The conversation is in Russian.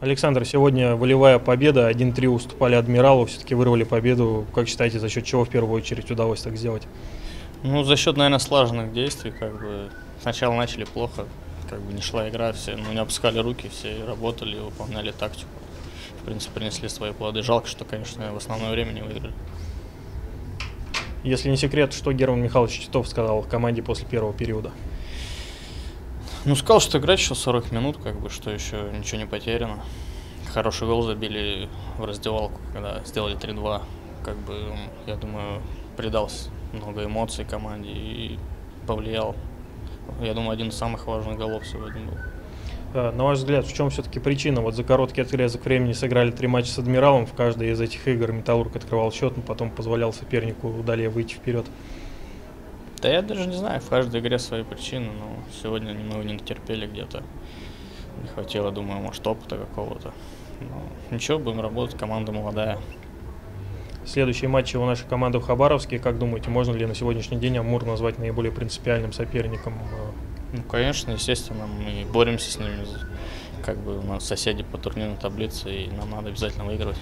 Александр, сегодня волевая победа, 1-3 уступали Адмиралу, все-таки вырвали победу. Как считаете, за счет чего в первую очередь удалось так сделать? Ну, за счет, наверное, слаженных действий, как бы сначала начали плохо, как бы не шла игра, все ну, не опускали руки, все работали, выполняли тактику. В принципе, принесли свои плоды. Жалко, что, конечно, в основное время не выиграли. Если не секрет, что Герман Михайлович Титов сказал команде после первого периода? Ну, сказал, что играть еще 40 минут, как бы, что еще ничего не потеряно. Хороший гол забили в раздевалку, когда сделали 3-2. Как бы, я думаю, придал много эмоций команде и повлиял. Я думаю, один из самых важных голов сегодня был. Э, на ваш взгляд, в чем все-таки причина? Вот за короткий отрезок времени сыграли три матча с Адмиралом. В каждой из этих игр Металлург открывал счет, но потом позволял сопернику далее выйти вперед. Да я даже не знаю, в каждой игре свои причины, но сегодня немного не дотерпели где-то. Не хватило, думаю, может, опыта какого-то. Но ничего, будем работать, команда молодая. Следующие матчи у нашей команды в Хабаровске. Как думаете, можно ли на сегодняшний день Амур назвать наиболее принципиальным соперником? Ну, конечно, естественно, мы боремся с ними. Как бы у нас соседи по турнирной таблице, и нам надо обязательно выигрывать.